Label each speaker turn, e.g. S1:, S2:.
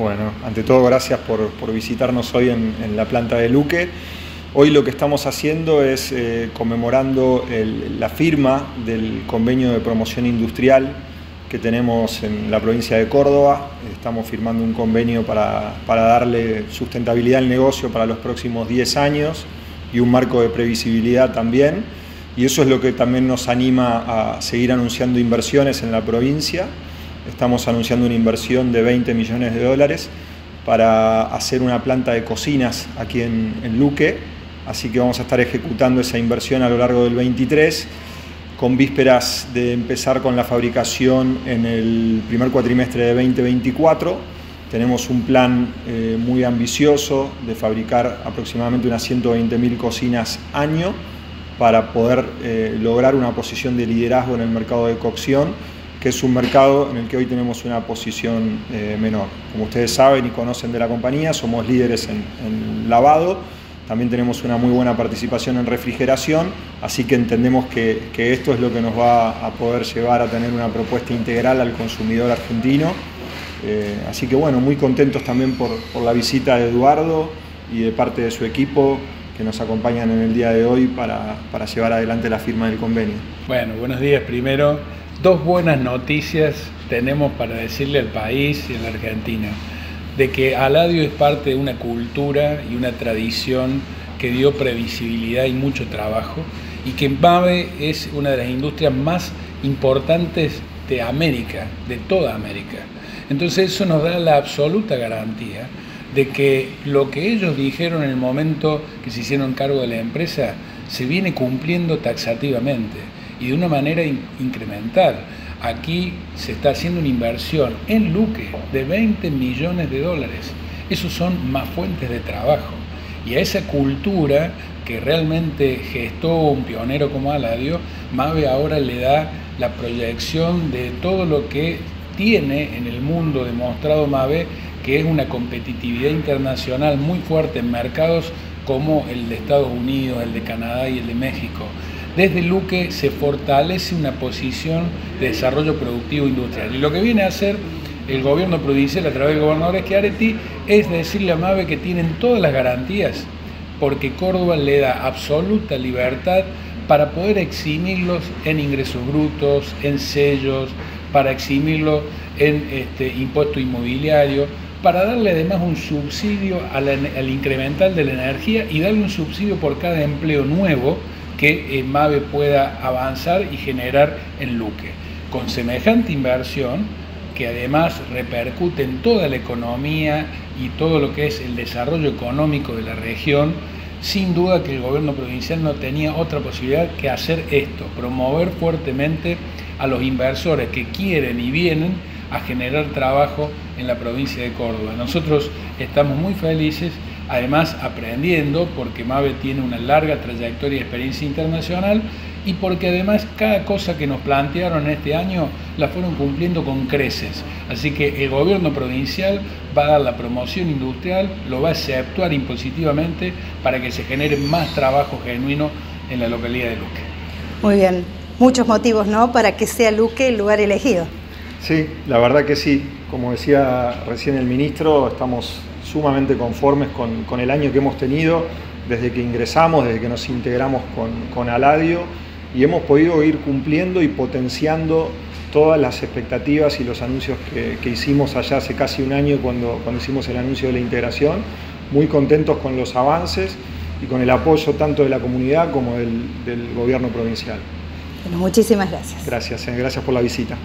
S1: Bueno, ante todo gracias por, visitarnos hoy en, la planta de Luque. Hoy lo que estamos haciendo es eh, conmemorando la firma del convenio de promoción industrial que tenemos en la provincia de Córdoba. Estamos firmando un convenio para, para darle sustentabilidad al negocio para los próximos 10 años y un marco de previsibilidad también. Y eso es lo que también nos anima a seguir anunciando inversiones en la provincia Estamos anunciando una inversión de 20 millones de dólares para hacer una planta de cocinas aquí en, Luque, así que vamos a estar ejecutando esa inversión a lo largo del 23, con vísperas de empezar con la fabricación en el primer cuatrimestre de 2024. Tenemos un plan eh, muy ambicioso de fabricar aproximadamente unas 120.000 cocinas año para poder eh, lograr una posición de liderazgo en el mercado de cocción que es un mercado en el que hoy tenemos una posición eh, menor. Como ustedes saben y conocen de la compañía, somos líderes en, lavado, también tenemos una muy buena participación en refrigeración, así que entendemos que, esto es lo que nos va a poder llevar a tener una propuesta integral al consumidor argentino. Eh, así que bueno, muy contentos también por, por la visita de Eduardo y de parte de su equipo que nos acompañan en el día de hoy para, para llevar adelante la firma del convenio.
S2: Bueno, buenos días primero. Dos buenas noticias tenemos para decirle al país y a la Argentina, de que Aladio es parte de una cultura y una tradición que dio previsibilidad y mucho trabajo, y que MAVE es una de las industrias más importantes de América, de toda América. Entonces eso nos da la absoluta garantía de que lo que ellos dijeron en el momento que se hicieron cargo de la empresa se viene cumpliendo taxativamente y de una manera incremental. Aquí se está haciendo una inversión en Luque de 20 millones de dólares. Esos son más fuentes de trabajo. Y a esa cultura que realmente gestó un pionero como Aladio, Mave ahora le da la proyección de todo lo que tiene en el mundo demostrado Mave, que es una competitividad internacional muy fuerte en mercados como el de Estados Unidos, el de Canadá y el de México. Desde Luque se fortalece una posición de desarrollo productivo industrial. Y lo que viene a hacer el gobierno provincial a través del gobernador Schiaretti es decirle a MAVE que tienen todas las garantías porque Córdoba le da absoluta libertad para poder eximirlos en ingresos brutos, en sellos, para eximirlos en este, impuesto inmobiliario, para darle además un subsidio al incremental de la energía y darle un subsidio por cada empleo nuevo que MAVE pueda avanzar y generar en Luque. Con semejante inversión, que además repercute en toda la economía y todo lo que es el desarrollo económico de la región, sin duda que el gobierno provincial no tenía otra posibilidad que hacer esto, promover fuertemente a los inversores que quieren y vienen a generar trabajo en la provincia de Córdoba. Nosotros estamos muy felices además aprendiendo porque MAVE tiene una larga trayectoria y experiencia internacional y porque además cada cosa que nos plantearon este año la fueron cumpliendo con creces. Así que el gobierno provincial va a dar la promoción industrial, lo va a exceptuar impositivamente para que se genere más trabajo genuino en la localidad de Luque.
S3: Muy bien, muchos motivos, ¿no?, para que sea Luque el lugar elegido.
S1: Sí, la verdad que sí. Como decía recién el ministro, estamos sumamente conformes con, el año que hemos tenido desde que ingresamos, desde que nos integramos con, Aladio y hemos podido ir cumpliendo y potenciando todas las expectativas y los anuncios que, hicimos allá hace casi un año cuando, cuando hicimos el anuncio de la integración. Muy contentos con los avances y con el apoyo tanto de la comunidad como del, del gobierno provincial.
S3: Bueno, muchísimas gracias.
S1: Gracias, eh, gracias por la visita.